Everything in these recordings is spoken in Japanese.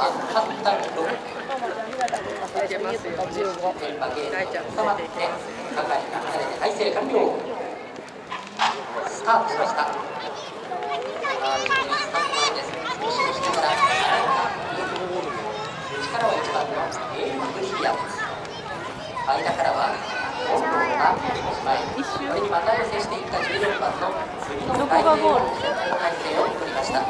スタートしましたあースタート前です少し押しながら力は1番のエール・ブリアンス間からはロンドンが前これにまた寄せしていった14番の次の外形を体勢を取りました。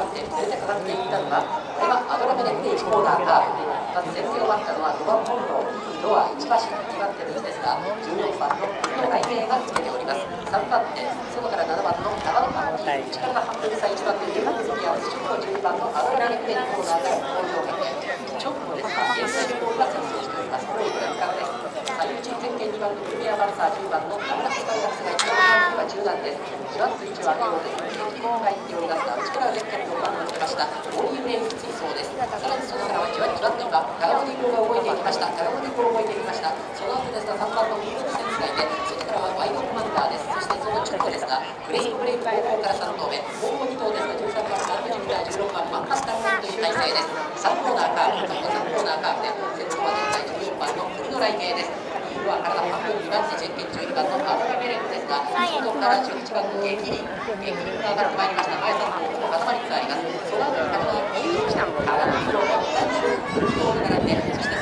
番手連れてかかってい。ったのが今アドラメネッテ1コーナーカーブまず先手を待ったのは5番本堂ドア1馬身2番手の位置ですが14番の国の外形がつけております3番手外から7番の長野パン内から半分差1番手2番手に合わせ直後12番のアドラメネッテ2コーナーから登場かけ直後ですが現在ボールが先走しておりますこれをご覧からです最内前県2番のプレミアバルサー10番のナムラスカルガスが一番は中段ですじわっと位置を上げようという敵が入っておりますが内から前県6番をつけましたオーリーブレイク追走ですさらにそのからはじわじわっと今ガラモディゴが動いていきましたガラモディゴ動いていきましたその後ですが3番のミルクセンスがいて外からはワイドコマンダーですそしてその直後ですがグレインブレイク後方から3頭目後方2頭ですが13番ランドジュニア16番マンカスタルモンという体勢です3コーナーカーブ3コーナーカーブで先頭は現在14番の国の来系ですは体半分2番手準決中2番のアーロベレンですが外から11番のゲキリゲキリが上がってまい。りました前3頭と固まりつつありますその後に高野に来た高野色の男子が並んでそして